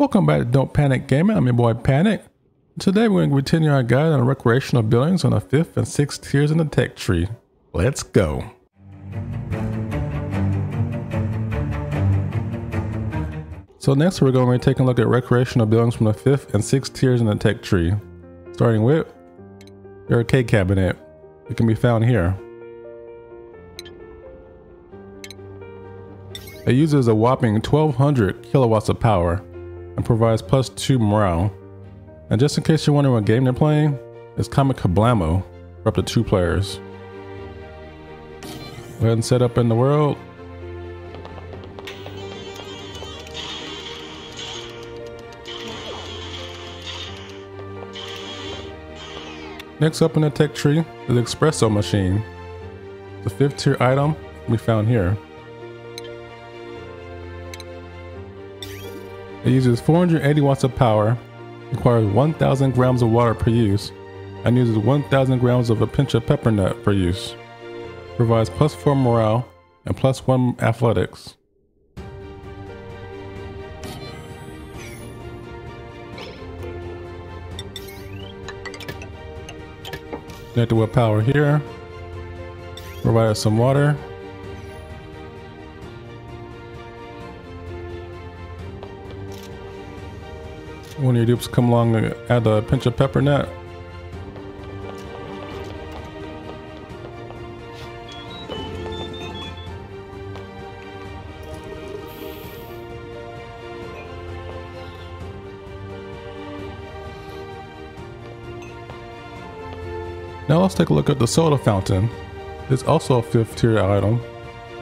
Welcome back to Don't Panic Gaming. I'm your boy Panic. Today we're going to continue our guide on recreational buildings on the fifth and sixth tiers in the tech tree. Let's go. So next we're going to be taking a look at recreational buildings from the fifth and sixth tiers in the tech tree. Starting with your arcade cabinet. It can be found here. It uses a whopping 1200 kilowatts of power and provides plus 2 morale. And just in case you're wondering what game they're playing, it's Comet Kablamo for up to 2 players. Go ahead and set up in the world. Next up in the tech tree is the espresso machine. The fifth tier item we found here. It uses 480 watts of power, requires 1000 grams of water per use, and uses 1000 grams of a Pincha Peppernut per use. Provides plus 4 morale and plus 1 athletics. Connected with power here. Provided some water. When your dupes come along, and add a Pincha Peppernut. Now let's take a look at the soda fountain. It's also a fifth tier item,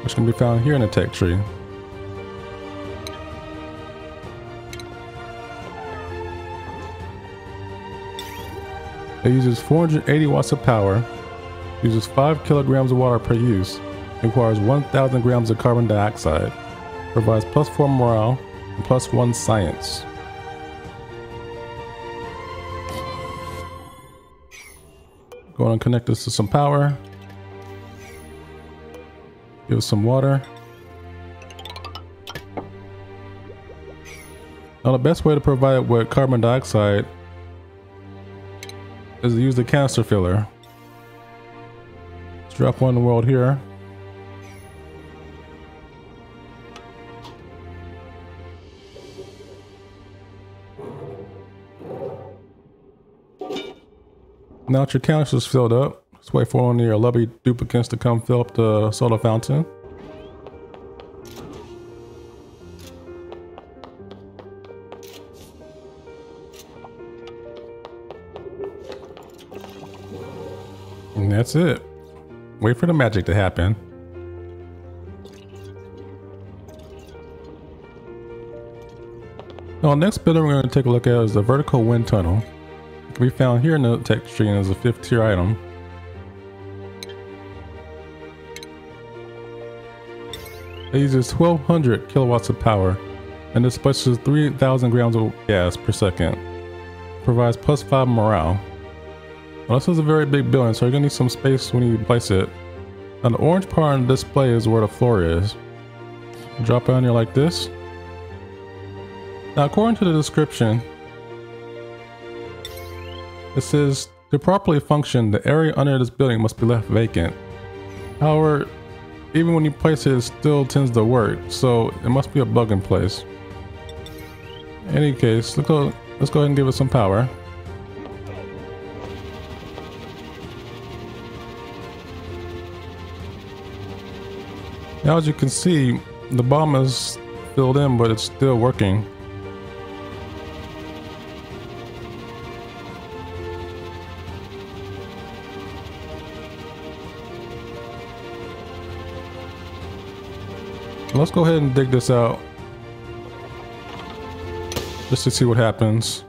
which can be found here in the tech tree. It uses 480 watts of power, uses 5 kilograms of water per use, requires 1000 grams of carbon dioxide, provides plus 4 morale, and plus 1 science. Go on and connect this to some power. Give it some water. Now the best way to provide it with carbon dioxide is use the canister filler. Let's drop one in the world here. Now that your canister is filled up, let's wait for one of your lovely duplicants to come fill up the soda fountain. And that's it. Wait for the magic to happen. Now, next building we're going to take a look at is the vertical wind tunnel. It can be found here in the tech tree as a fifth tier item. It uses 1200 kilowatts of power and displaces 3000 grams of gas per second. Provides plus 5 morale. Well, this is a very big building, so you're gonna need some space when you place it. Now the orange part on the display is where the floor is. Drop down here like this. Now according to the description, it says to properly function, the area under this building must be left vacant. However, even when you place it, it still tends to work, so it must be a bug in place. In any case, let's go, let's go ahead and give it some power. Now as you can see, the bomb is filled in, but it's still working. Let's go ahead and dig this out. Just to see what happens.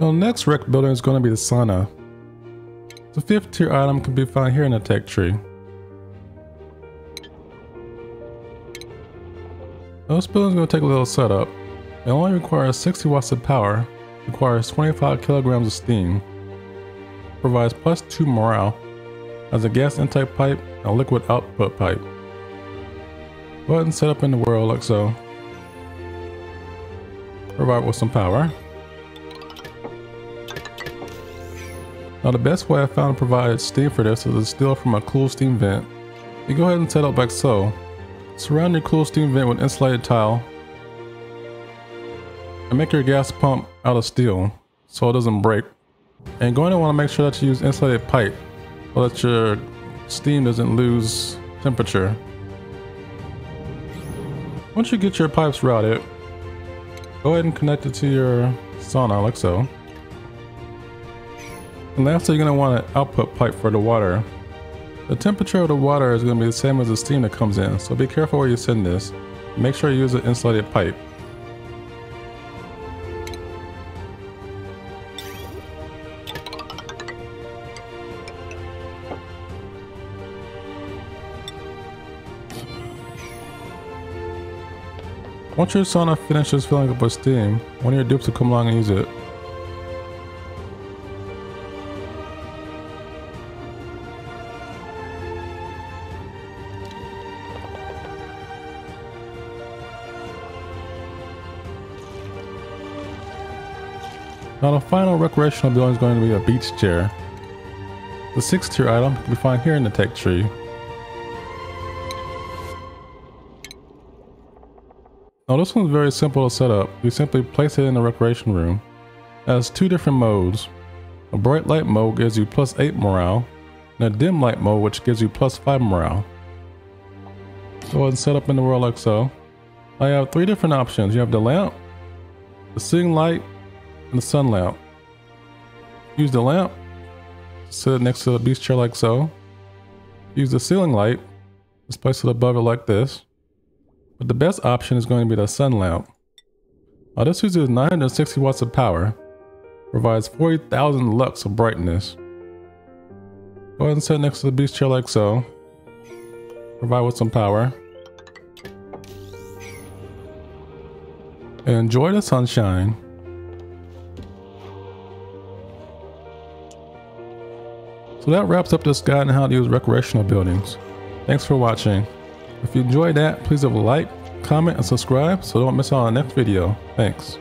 The next rec building is going to be the sauna. The fifth tier item can be found here in the tech tree. This building is going to take a little setup. It only requires 60 watts of power, requires 25 kilograms of steam. provides plus 2 morale as a gas intake pipe and a liquid output pipe. Go ahead and set up in the world like so. Provide with some power. Now the best way I found to provide steam for this is to steal from a cool steam vent. You go ahead and set up like so. Surround your cool steam vent with insulated tile. And make your gas pump out of steel so it doesn't break. And going to want to make sure that you use insulated pipe so that your steam doesn't lose temperature. Once you get your pipes routed, go ahead and connect it to your sauna like so. And lastly, you're going to want an output pipe for the water. The temperature of the water is going to be the same as the steam that comes in, so be careful where you send this. Make sure you use an insulated pipe. Once your sauna finishes filling up with steam, one of your dupes will come along and use it. Now the final recreational building is going to be a beach chair. The sixth tier item can be found here in the tech tree. Now this one's very simple to set up. You simply place it in the recreation room. It has two different modes. A bright light mode gives you plus 8 morale, and a dim light mode which gives you plus 5 morale. Go ahead and set up in the world like so. I have three different options. You have the lamp, the ceiling light, and the sun lamp. Use the lamp, sit next to the beach chair like so. Use the ceiling light, just place it above it like this. But the best option is going to be the sun lamp. Now this uses 960 watts of power, provides 40,000 lux of brightness. Go ahead and sit next to the beach chair like so. Provide with some power. And enjoy the sunshine. So that wraps up this guide on how to use recreational buildings. Thanks for watching. If you enjoyed that, please leave a like, comment, and subscribe so don't miss out on the next video. Thanks.